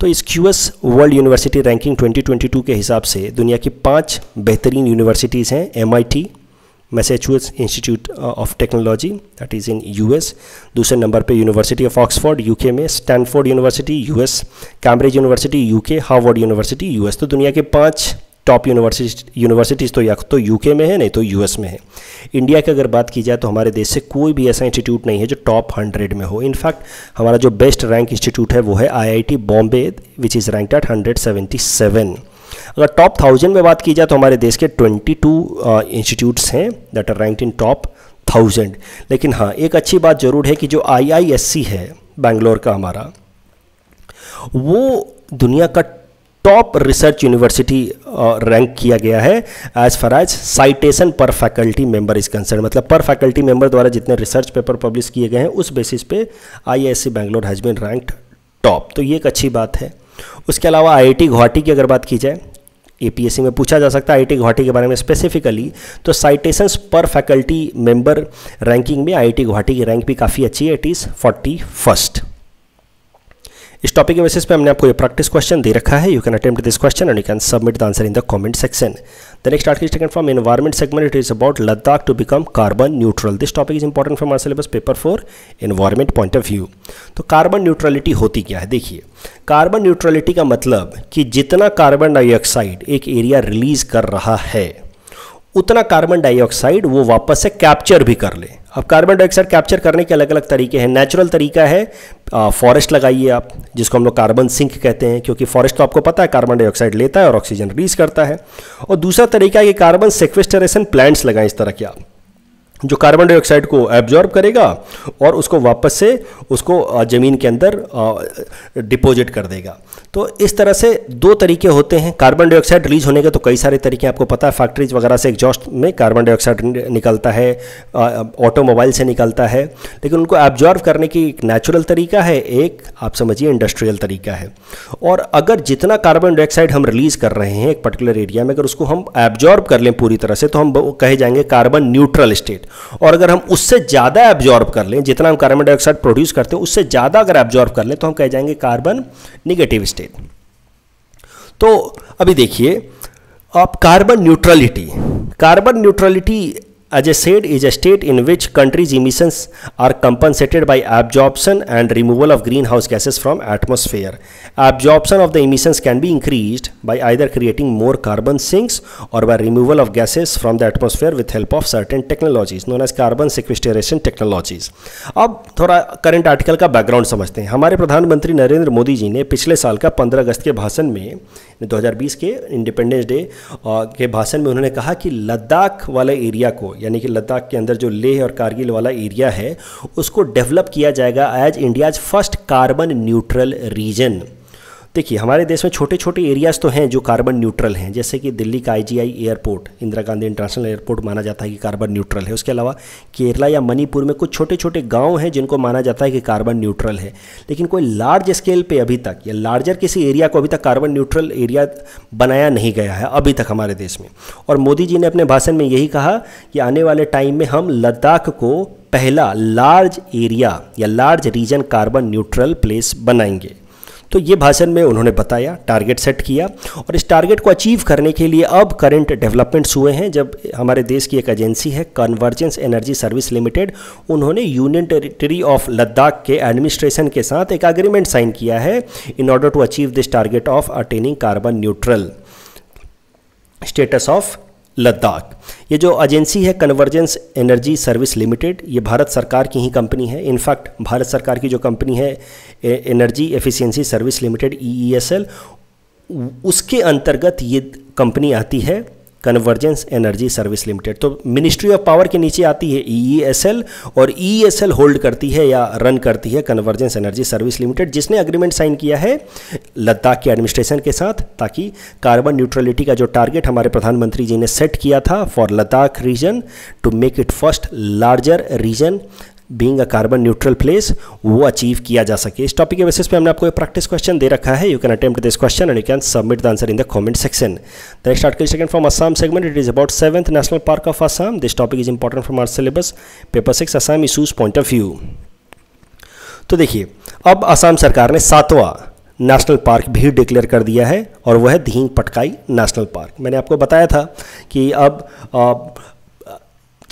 तो इस Q S world university ranking 2022 के हिसाब से दुनिया की पाँच बेहतरीन यूनिवर्सिटीज़ हैं M I Massachusetts Institute of Technology that is in US दूसरे नंबर पे यूनिवर्सिटी ऑफ़ ऑक्सफोर्ड यूके में Stanford University US Cambridge University UK Harvard University US तो दुनिया के पाँच टॉप यूनिवर्सिटी यूनिवर्सिटीज़ तो या तो यूके में है, नहीं तो यूएस में है। इंडिया की अगर बात की जाए तो हमारे देश से कोई भी ऐसा इंस्टीट्यूट नहीं है जो टॉप हंड्रेड में हो। इनफैक्ट हमारा जो बेस्ट रैंक इंस्टीट्यूट है वो है IIT Bombay which is ranked at hundred seventy seven अगर टॉप थाउज़ेंड में बात की जाए तो हमारे देश के ट्वेंटी टू इंस्टीट्यूट्स हैं that are ranked in top thousand लेकिन हाँ एक अच्छी बात ज़रूर है कि जो आईआईएससी है बैंगलोर का हमारा, वो दुनिया का टॉप रिसर्च यूनिवर्सिटी रैंक किया गया है as far as citation per faculty member is concern मतलब पर फैकल्टी मेंबर द्वारा जितने रिसर्च पेपर पब्लिश किए गए हैं, उस बेसिस पे I S C Bangalore has been ranked top तो ये एक अच्छी बात है। उसके अलावा आई आई गुवाहाटी की अगर बात की जाए एपीएससी में पूछा जा सकता है आईआईटी गुवाहाटी के बारे में स्पेसिफिकली तो साइटेशंस पर फैकल्टी मेंबर रैंकिंग में आईआईटी गुवाहाटी की रैंक भी काफ़ी अच्छी है इट इज़ फोर्टी फ़र्स्ट इस टॉपिक के बेसिस पे हमने आपको ये प्रैक्टिस क्वेश्चन दे रखा है। You can attempt this question and you can submit the answer in the comment section the next article taken from environment segment it is about Ladakh to become carbon neutral this topic is important from our syllabus paper for environment point of view तो carbon neutrality होती क्या है? देखिए carbon neutrality का मतलब कि जितना carbon dioxide एक एरिया रिलीज़ कर रहा है उतना कार्बन डाइऑक्साइड वो वापस से कैप्चर भी कर ले। अब कार्बन डाइऑक्साइड कैप्चर करने के अलग अलग तरीके हैं। नेचुरल तरीका है फॉरेस्ट लगाइए आप, जिसको हम लोग कार्बन सिंक कहते हैं, क्योंकि फॉरेस्ट तो आपको पता है कार्बन डाइऑक्साइड लेता है और ऑक्सीजन रिलीज़ करता है। और दूसरा तरीका है कि कार्बन सेक्वेस्टरेशन प्लांट्स लगाएँ इस तरह के आप, जो कार्बन डाइऑक्साइड को एब्जॉर्ब करेगा और उसको वापस से उसको ज़मीन के अंदर डिपॉजिट कर देगा। तो इस तरह से दो तरीके होते हैं। कार्बन डाइऑक्साइड रिलीज़ होने के तो कई सारे तरीके आपको पता है, फैक्ट्रीज वगैरह से एग्जॉस्ट में कार्बन डाइऑक्साइड निकलता है ऑटोमोबाइल से निकलता है। लेकिन उनको एब्जॉर्ब करने की एक नेचुरल तरीका है, एक, आप समझिए इंडस्ट्रियल तरीका है। और अगर जितना कार्बन डाइऑक्साइड हम रिलीज़ कर रहे हैं एक पर्टिकुलर एरिया में, अगर उसको हम एब्जॉर्ब कर लें पूरी तरह से तो हम कहे जाएँगे कार्बन न्यूट्रल स्टेट और अगर हम उससे ज़्यादा एब्जॉर्ब कर लें, जितना हम कार्बन डाइऑक्साइड प्रोड्यूस करते हैं, उससे ज़्यादा अगर एब्जॉर्ब कर लें तो हम कह जाएँगे कार्बन निगेटिव स्टेट तो अभी देखिए आप carbon neutrality carbon neutrality As I said, is a state in which countries' emissions are compensated by absorption and removal of greenhouse gases from atmosphere. Absorption of the emissions can be increased by either creating more carbon sinks or by removal of gases from the atmosphere with help of certain technologies known as carbon sequestration technologies. अब थोड़ा current article का background समझते हैं हमारे प्रधानमंत्री नरेंद्र मोदी जी ने पिछले साल का 15 अगस्त के भाषण में 2020 के इंडिपेंडेंस डे के भाषण में उन्होंने कहा कि लद्दाख वाले एरिया को, यानी कि लद्दाख के अंदर जो लेह और कारगिल वाला एरिया है, उसको डेवलप किया जाएगा as India's first carbon neutral region. देखिए, हमारे देश में छोटे छोटे एरियाज़ तो हैं जो कार्बन न्यूट्रल हैं, जैसे कि दिल्ली का IGI airport Indira Gandhi international airport माना जाता है कि कार्बन न्यूट्रल है। उसके अलावा केरला या मणिपुर में कुछ छोटे छोटे गाँव हैं जिनको माना जाता है कि कार्बन न्यूट्रल है। लेकिन कोई लार्ज स्केल पर अभी तक या लार्जर किसी एरिया को अभी तक कार्बन न्यूट्रल एरिया बनाया नहीं गया है, अभी तक हमारे देश में। और मोदी जी ने अपने भाषण में यही कहा कि आने वाले टाइम में हम लद्दाख को पहला लार्ज एरिया या large region carbon neutral place बनाएँगे। तो ये भाषण में उन्होंने बताया टारगेट सेट किया और इस टारगेट को अचीव करने के लिए अब करंट डेवलपमेंट्स हुए हैं। जब हमारे देश की एक एजेंसी है कन्वर्जेंस एनर्जी सर्विस लिमिटेड उन्होंने यूनियन टेरिटरी ऑफ़ लद्दाख के एडमिनिस्ट्रेशन के साथ एक अग्रीमेंट साइन किया है in order to achieve this target of attaining carbon neutral status of Ladakh. ये जो एजेंसी है कन्वर्जेंस एनर्जी सर्विस लिमिटेड ये भारत सरकार की ही कंपनी है। इनफैक्ट भारत सरकार की जो कंपनी है एनर्जी एफिशिएंसी सर्विस लिमिटेड ई उसके अंतर्गत ये कंपनी आती है। कन्वर्जेंस एनर्जी सर्विस लिमिटेड तो मिनिस्ट्री ऑफ़ पावर के नीचे आती है ई e और ई e होल्ड करती है या रन करती है कन्वर्जेंस एनर्जी सर्विस लिमिटेड जिसने अग्रीमेंट साइन किया है लद्दाख के एडमिनिस्ट्रेशन के साथ, ताकि कार्बन न्यूट्रलिटी का जो टारगेट हमारे प्रधानमंत्री जी ने सेट किया था for Ladakh region to make it first larger region being a carbon neutral place वो अचीव किया जा सके। इस टॉपिक के बेसिस पे हमने आपको प्रैक्टिस क्वेश्चन दे रखा है। You can attempt this question and you can submit the answer in the comment section the next article second from Assam segment it is about seventh national park of Assam this topic is important from our syllabus paper six Assam issues point of view तो देखिए, अब असम सरकार ने सातवां national park भी declare कर दिया है और वह है दीहिंग पटकाई नेशनल पार्क मैंने आपको बताया था कि अब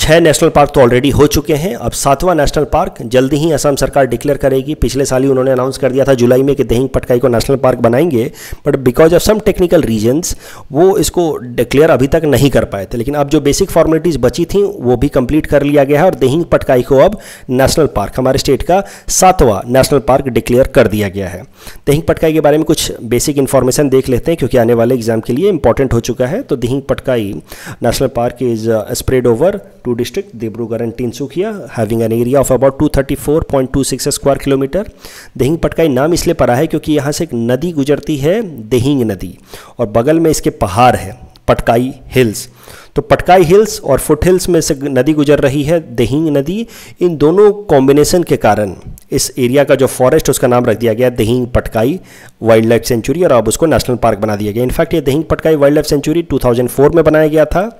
छः नेशनल पार्क तो ऑलरेडी हो चुके हैं। अब सातवां नेशनल पार्क जल्दी ही असम सरकार डिक्लेयर करेगी। पिछले साल ही उन्होंने अनाउंस कर दिया था, जुलाई में कि दहिंग पटकाई को नेशनल पार्क बनाएँगे। But because of some technical reasons वो इसको डिक्लेयर अभी तक नहीं कर पाए थे। लेकिन अब जो बेसिक फॉर्मेलिटीज़ बची थी, वो भी कंप्लीट कर लिया गया है और दहिंग पटकाई को अब नेशनल पार्क, हमारे स्टेट का सातवां नेशनल पार्क डिक्लेयर कर दिया गया है। दहिंग पटकाई के बारे में कुछ बेसिक इन्फॉर्मेशन देख लेते हैं, क्योंकि आने वाले एग्ज़ाम के लिए इंपॉर्टेंट हो चुका है। तो Dehing Patkai national park is spread over two district Dibrugarh and Tinsukia having an area of about 234.26 square kilometre Dehing Patkai नाम इसलिए पड़ा है क्योंकि यहाँ से एक नदी गुजरती है दहिंग नदी और बगल में इसके पहाड़ है पटकाई हिल्स तो पटकाई हिल्स और फुट हिल्स में से नदी गुजर रही है दहिंग नदी इन दोनों कॉम्बिनेशन के कारण इस एरिया का जो फॉरेस्ट उसका नाम रख दिया गया Dehing Patkai wild life sanctuary और अब उसको नेशनल पार्क बना दिया गया इनफैक्ट ये Dehing Patkai wild life sanctuary 2004 में बनाया गया था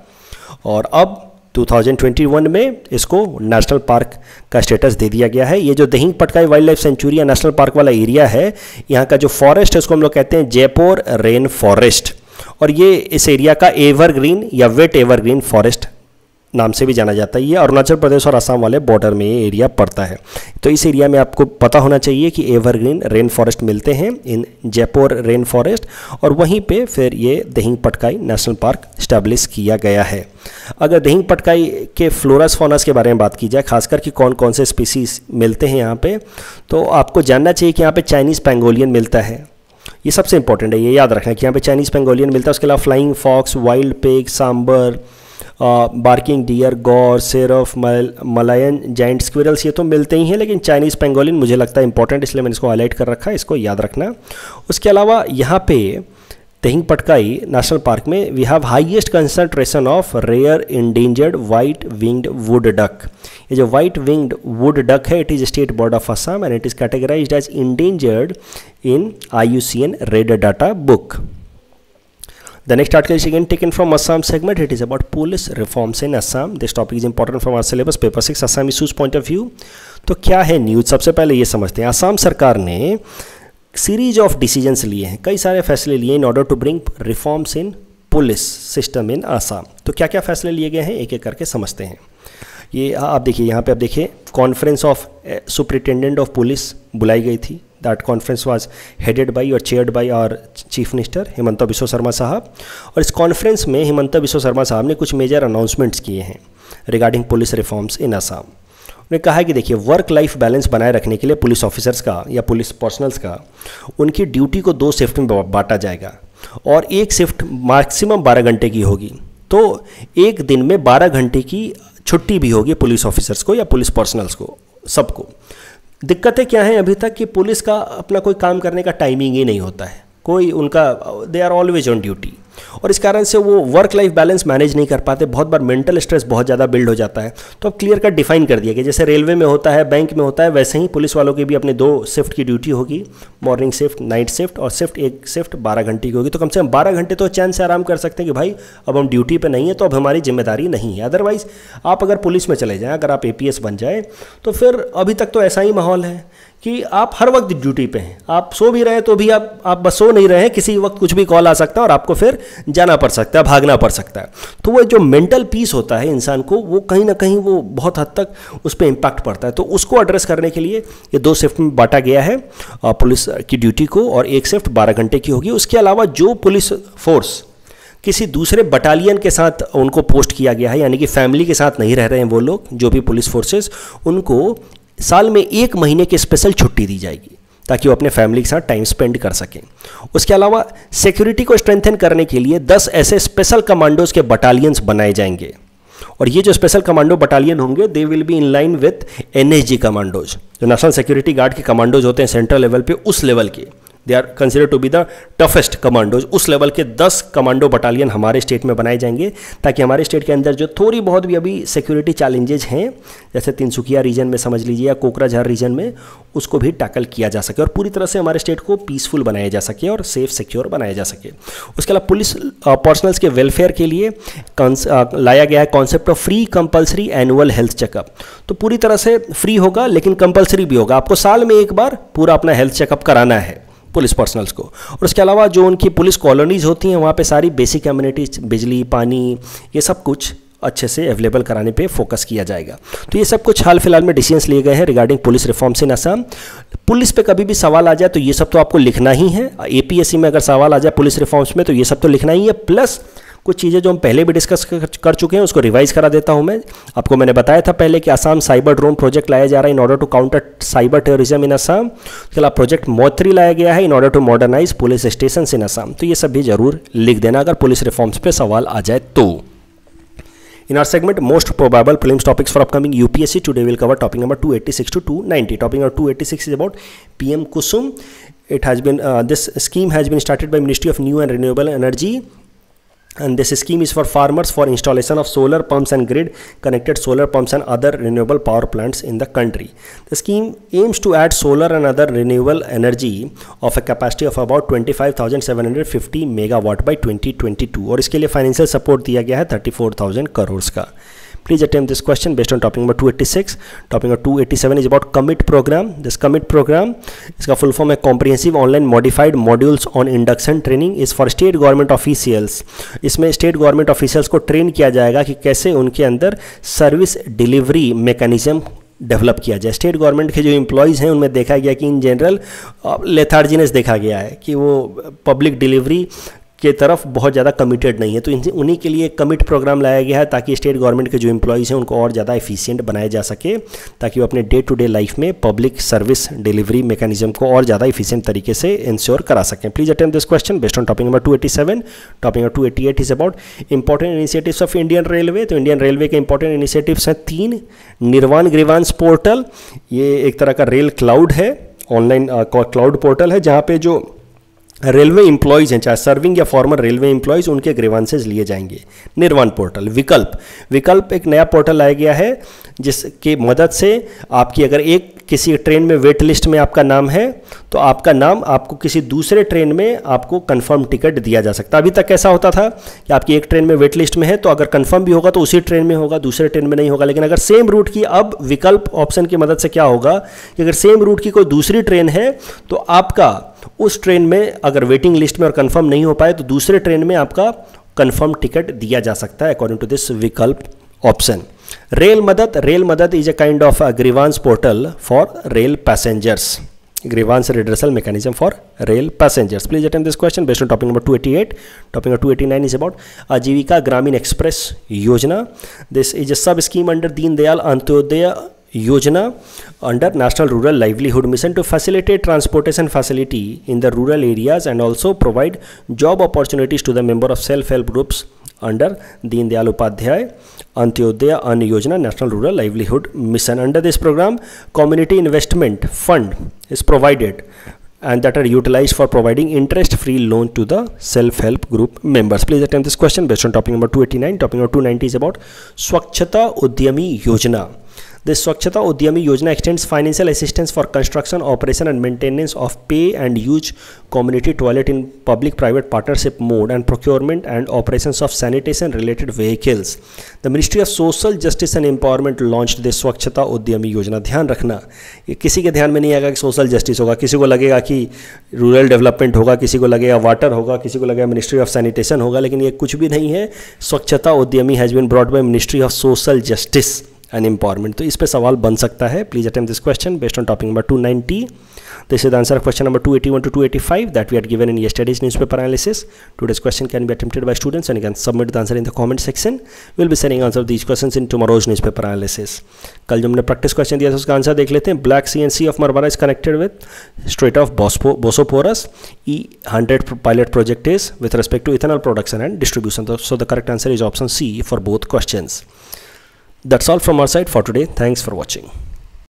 और अब 2021 में इसको नेशनल पार्क का स्टेटस दे दिया गया है। ये जो Dehing Patkai wild life sanctuary या नेशनल पार्क वाला एरिया है, यहाँ का जो फॉरेस्ट है, उसको हम लोग कहते हैं जयपुर रेन फॉरेस्ट और ये इस एरिया का एवरग्रीन या वेट एवरग्रीन फॉरेस्ट नाम से भी जाना जाता है ये अरुणाचल प्रदेश और असम वाले बॉर्डर में ये एरिया पड़ता है। तो इस एरिया में आपको पता होना चाहिए कि एवरग्रीन रेन फॉरेस्ट मिलते हैं इन जयपुर रेन फॉरेस्ट और वहीं पे फिर ये Dehing Patkai national park establish किया गया है। अगर दहिंग पटकाई के फ्लोरस फोनस के बारे में बात की जाए, खासकर कि कौन कौन से स्पीसीज मिलते हैं यहाँ पर तो आपको जानना चाहिए कि यहाँ पर चाइनीज़ पेंगोलियन मिलता है। ये सबसे इंपॉर्टेंट है, ये याद रखना कि यहाँ पे चाइनीज़ पेंगोलियन मिलता है, उसके अलावा flying fox wild pig sambar barking deer gaur serow Malayan giant squirrels ये तो मिलते ही हैं, लेकिन चाइनीज़ पेंगोलिन मुझे लगता है इंपॉर्टेंट इसलिए मैंने इसको हाईलाइट कर रखा है, इसको याद रखना। उसके अलावा यहाँ पे तेहिंग पटकाई नेशनल पार्क में we have highest concentration of rare endangered white winged wood duck ये जो वाइट विंग्ड वुड डक है it is state bird of Assam and it is categorised as endangered in I U C N red data book The next article is again taken from Assam segment. It is about police reforms in Assam. This topic is important from our syllabus, paper 6, Assam issues point of view. तो क्या है news सबसे पहले ये समझते हैं। आसाम सरकार ने सीरीज़ ऑफ़ डिसीजंस लिए हैं। कई सारे फैसले लिए in order to bring reforms in police system in Assam तो क्या क्या फैसले लिए गए हैं? एक एक करके समझते हैं। ये आप देखिए यहाँ पे आप देखिए conference of superintendent of police बुलाई गई थी। That conference was headed by और चेयर्ड बाई और चीफ मिनिस्टर हिमंता बिश्व शर्मा साहब और इस कॉन्फ्रेंस में हिमंता बिश्व शर्मा साहब ने कुछ मेजर अनाउंसमेंट्स किए हैं regarding police reforms in Assam उन्होंने कहा है कि देखिए वर्क लाइफ बैलेंस बनाए रखने के लिए पुलिस ऑफिसर्स का या पुलिस पर्सनल्स का उनकी ड्यूटी को दो शिफ्ट में बांटा जाएगा। और एक शिफ्ट मैक्सिमम बारह घंटे की होगी। तो एक दिन में बारह घंटे की छुट्टी भी होगी पुलिस ऑफिसर्स को या पुलिस पर्सनल्स को, सबको। दिक्कतें क्या हैं अभी तक कि पुलिस का अपना कोई काम करने का टाइमिंग ही नहीं होता है। कोई उनका they are always on duty और इस कारण से वो वर्क लाइफ बैलेंस मैनेज नहीं कर पाते, बहुत बार मेंटल स्ट्रेस बहुत ज़्यादा बिल्ड हो जाता है। तो अब क्लियर कट डिफाइन कर दिया कि जैसे रेलवे में होता है बैंक में होता है, वैसे ही पुलिस वालों की भी अपने दो शिफ्ट की ड्यूटी होगी। मॉर्निंग शिफ्ट नाइट शिफ्ट और शिफ्ट एक शिफ्ट बारह घंटे की होगी। तो कम से कम बारह घंटे तो चैन से आराम कर सकते हैं कि भाई, अब हम ड्यूटी पर नहीं है तो अब हमारी ज़िम्मेदारी नहीं है। अदरवाइज़ आप अगर पुलिस में चले जाएँ, अगर आप एपीएस बन जाए तो फिर अभी तक तो ऐसा ही माहौल है कि आप हर वक्त ड्यूटी पे हैं। आप सो भी रहे तो भी आप आप बस सो नहीं रहे हैं। किसी वक्त कुछ भी कॉल आ सकता है और आपको फिर जाना पड़ सकता है, भागना पड़ सकता है। तो वो जो मेंटल पीस होता है इंसान को, वो कहीं ना कहीं वो बहुत हद तक उस पर इम्पैक्ट पड़ता है। तो उसको एड्रेस करने के लिए ये दो शिफ्ट में बांटा गया है पुलिस की ड्यूटी को और एक शिफ्ट बारह घंटे की होगी। उसके अलावा जो पुलिस फोर्स किसी दूसरे बटालियन के साथ उनको पोस्ट किया गया है, यानी कि फैमिली के साथ नहीं रह रहे हैं वो लोग, जो भी पुलिस फोर्सेस उनको साल में एक महीने की स्पेशल छुट्टी दी जाएगी, ताकि वो अपने फैमिली के साथ टाइम स्पेंड कर सकें। उसके अलावा सिक्योरिटी को स्ट्रेंथन करने के लिए 10 ऐसे स्पेशल कमांडोज के बटालियंस बनाए जाएँगे। और ये जो स्पेशल कमांडो बटालियन होंगे they will be in line with an commandos जो नेशनल सिक्योरिटी गार्ड के कमांडोज होते हैं सेंट्रल लेवल पे, उस लेवल के। They are consider to be the toughest commandos उस लेवल के 10 कमांडो बटालियन हमारे स्टेट में बनाए जाएँगे, ताकि हमारे स्टेट के अंदर जो थोड़ी बहुत भी अभी सिक्योरिटी चैलेंजेज हैं, जैसे तिनसुकिया रीजन में समझ लीजिए या कोकराझार रीजन में, उसको भी टैकल किया जा सके और पूरी तरह से हमारे स्टेट को पीसफुल बनाया जा सके और सेफ़ सिक्योर बनाया जा सके। उसके अलावा पुलिस पर्सनल्स के वेलफेयर के लिए लाया गया है concept of free compulsory annual health checkup तो पूरी तरह से फ्री होगा, लेकिन कंपलसरी भी होगा। आपको साल में एक बार पूरा अपना हेल्थ चेकअप कराना है। पुलिस पर्सनल्स को। और उसके अलावा जो उनकी पुलिस कॉलोनीज होती हैं, वहाँ पे सारी बेसिक कम्युनिटीज बिजली, पानी, ये सब कुछ अच्छे से अवेलेबल कराने पे फोकस किया जाएगा। तो ये सब कुछ हाल फ़िलहाल में डिसीजंस लिए गए हैं regarding police reforms in Assam police पे कभी भी सवाल आ जाए तो ये सब तो आपको लिखना ही है। एपीएससी में अगर सवाल आ जाए पुलिस रिफॉर्म्स में तो ये सब तो लिखना ही है। प्लस कुछ चीज़ें जो हम पहले भी डिस्कस कर चुके हैं, उसको रिवाइज करा देता हूँ मैं। आपको मैंने बताया था पहले कि आसाम साइबर ड्रोन प्रोजेक्ट लाया जा रहा है in order to counter cyber terrorism in Assam चला प्रोजेक्ट मोत्री लाया गया है in order to modernise police station in Assam तो ये सब भी ज़रूर लिख देना अगर पुलिस रिफॉर्म्स पर सवाल आ जाए तो। In our segment most probable film topics for upcoming UPSC today will cover topic number 286 to 290 topic number 286 is about PM Kusum it has been this scheme has been started by ministry of new and renewable energy and this scheme is for farmers for installation of solar pumps and grid connected solar pumps and other renewable power plants in the country the scheme aims to add solar and other renewable energy of a capacity of about 25750 megawatt by 2022 और इसके लिए financial support दिया गया है 34000 करोड़ का Please attempt this question based on topic number 286. Topic number 287 is about commit program. This commit program इसका full form है comprehensive online modified modules on induction training is for state government officials. इसमें state government officials को train किया जाएगा कि कैसे उनके अंदर सर्विस डिलीवरी मैकेनिज्म डेवलप किया जाए स्टेट गवर्नमेंट के जो एम्प्लॉयज़ हैं उनमें देखा गया कि इन जनरल लेथार्जीनेस देखा गया है कि वो पब्लिक डिलीवरी के तरफ़ बहुत ज़्यादा कमिटेड नहीं है। तो उन्हीं के लिए कमिट प्रोग्राम लाया गया है ताकि स्टेट गवर्नमेंट के जो एम्प्लॉयज़ हैं, उनको और ज़्यादा एफिशिएंट बनाया जा सके, ताकि वो अपने डे टू डे लाइफ में पब्लिक सर्विस डिलीवरी मैकेनिज्म को और ज़्यादा इफिशियंट तरीके से इंश्योर करा सकें। Please attend this question based on topic number two eighty seven topic number two eighty eight is about important initiatives of Indian railway तो Indian railway के important initiatives हैं तीन। निर्वाण ग्रीवांस पोर्टल ये एक तरह का रेल क्लाउड है online cloud portal है, जहाँ पे जो रेलवे इंप्लॉयज़ हैं, चाहे सर्विंग या फॉर्मर रेलवे इंप्लॉयज़ उनके ग्रीवांसेज लिए जाएँगे। निर्वाण पोर्टल, विकल्प। विकल्प एक नया पोर्टल आया गया है, जिसकी मदद से आपकी अगर एक किसी ट्रेन में वेट लिस्ट में आपका नाम है तो आपका नाम आपको किसी दूसरे ट्रेन में आपको कंफर्म टिकट दिया जा सकता है। अभी तक ऐसा होता था कि आपकी एक ट्रेन में वेट लिस्ट में है तो अगर कंफर्म भी होगा तो उसी ट्रेन में होगा, दूसरे ट्रेन में नहीं होगा। लेकिन अगर सेम रूट की अब विकल्प ऑप्शन की मदद से क्या होगा कि अगर सेम रूट की कोई दूसरी ट्रेन है तो आपका उस ट्रेन में अगर वेटिंग लिस्ट में और कंफर्म नहीं हो पाए तो दूसरे ट्रेन में आपका कंफर्म टिकट दिया जा सकता है अकॉर्डिंग टू दिस विकल्प option rail Madad rail Madad is a kind of a grievance portal for rail passengers grievance redressal mechanism for rail passengers please attend this question based on topic number 288 topic number 289 is about ajivika gramin express yojana this is a sub scheme under deen dayal antyodaya Yojana under National Rural Livelihood Mission to facilitate transportation facility in the rural areas and also provide job opportunities to the member of self-help groups under Deen Dayal Upadhyay Antyodaya Ann Yojana National Rural Livelihood Mission. Under this program, community investment fund is provided and that are utilized for providing interest-free loan to the self-help group members. Please attempt this question based on topic number 289. Topic number 290 is about Swachhata Udyami Yojana. The Swachhata Udyami Yojana extends financial assistance for construction operation and maintenance of pay and use community toilet in public private partnership mode and procurement and operation of sanitation related vehicles the ministry of social justice and empowerment launch the Swachhata Udyami Yojana ध्यान रखना ये किसी के ध्यान में नहीं आएगा कि सोशल जस्टिस होगा। किसी को लगेगा कि रूरल डेवलपमेंट होगा, किसी को लगेगा वाटर होगा, किसी को लगेगा मिनिस्ट्री ऑफ़ सैनिटेशन होगा, लेकिन ये कुछ भी नहीं है। Swachhata Udyami has been brought by ministry of social justice and empowerment तो इस पर सवाल बन सकता है। Please attempt this question based on topic number 290 this is answer question number 281 two two eighty five that we are given in studies newspaper analysis today's question can be attempted by students and can submit the answer in the comment section will be sending answer of this question in tomorrow's newspaper कल जो हमने practice question दिया था, उसका answer देख लेते हैं। Black sea and sea of Marmara is connected with strait of Bosporus E hundred pilot project is with respect to ethanol production and distribution so the correct answer is option C for both question That's all from our side for today. Thanks for watching.